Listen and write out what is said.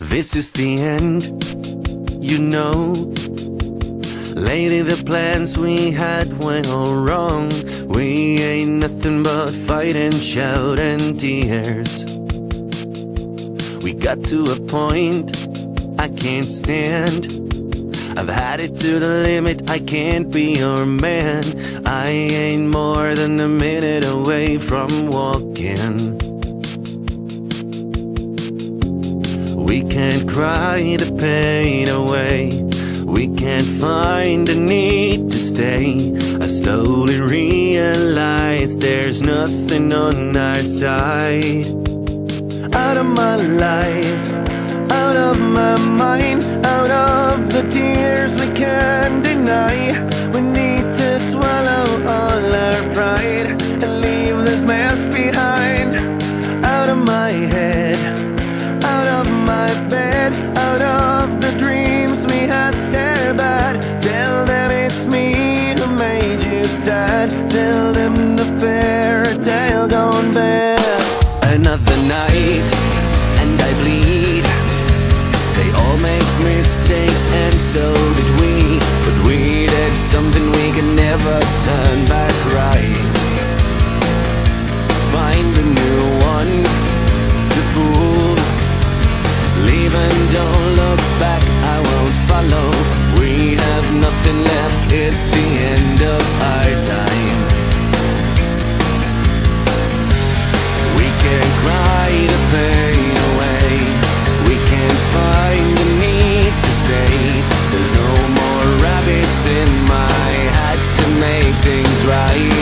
This is the end, you know. Lady, the plans we had went all wrong. We ain't nothing but fight and shout and tears. We got to a point I can't stand. I've had it to the limit, I can't be your man. I ain't more than a minute away from walking. We can't cry the pain away. We can't find the need to stay. I slowly realize there's nothing on our side. Out of my life, out of my mind, out of the tears we out of the dreams we had there bad. Tell them it's me who made you sad. Tell them in my head to make things right.